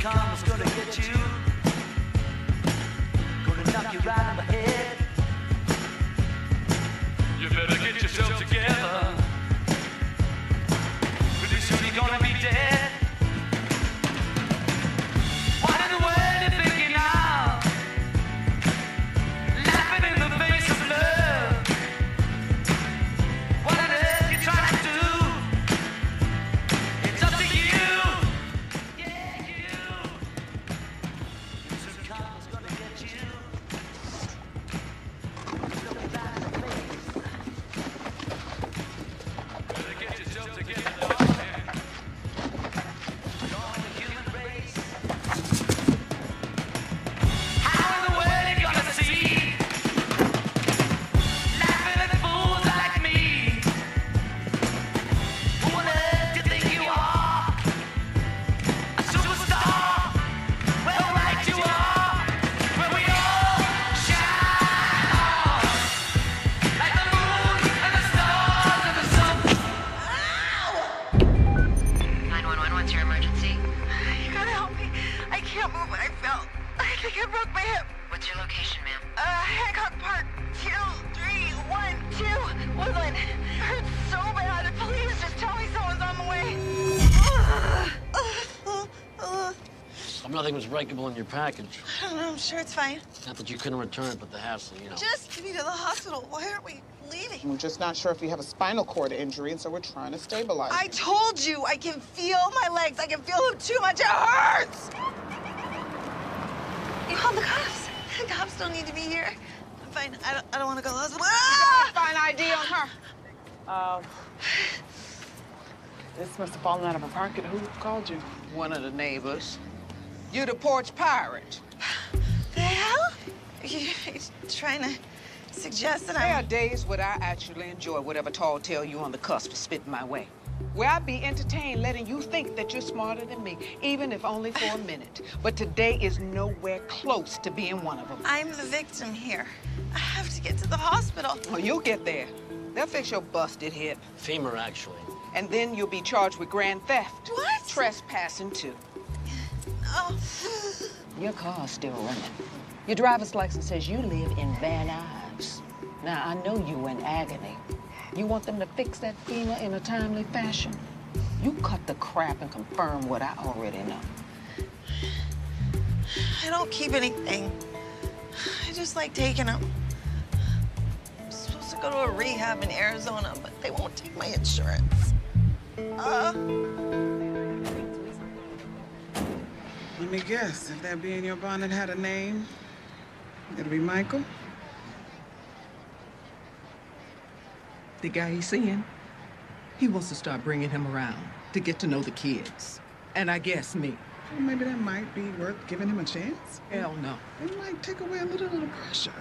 karma's gonna get you. Gonna knock you right on the head. You better get yourself together. What's your emergency? You gotta help me. I can't move. I fell. I think I broke my hip. What's your location, ma'am? Uh, Hope nothing was breakable in your package. I don't know. I'm sure it's fine. Not that you couldn't return it, but the hassle, you know. Just get me to the hospital. Why aren't we leaving? We're just not sure if you have a spinal cord injury, and so we're trying to stabilize I you. told you. I can feel my legs. I can feel them too much. It hurts. You called the cops. The cops don't need to be here. I'm fine. I don't, I don't want to go to the hospital. Ah! Find ID on her. Uh, this must have fallen out of her pocket. Who called you? One of the neighbors. You the porch pirate. The hell? Are you trying to suggest that I... There are I'm... days when I actually enjoy whatever tall tale you on the cusp of spitting my way. Where I'd be entertained letting you think that you're smarter than me, even if only for a minute. But today is nowhere close to being one of them. I'm the victim here. I have to get to the hospital. Well, you'll get there. They'll fix your busted hip. Femur, actually. And then you'll be charged with grand theft. What? Trespassing, too. Your car's still running. Your driver's license says you live in Van Nuys. Now, I know you in agony. You want them to fix that femur in a timely fashion? You cut the crap and confirm what I already know. I don't keep anything. I just like taking them. I'm supposed to go to a rehab in Arizona, but they won't take my insurance. Uh, Let me guess. If that bee in your bonnet had a name, it'd be Michael. The guy he's seeing, he wants to start bringing him around to get to know the kids. And I guess me. Well, maybe that might be worth giving him a chance. Hell no. It might take away a little of the pressure.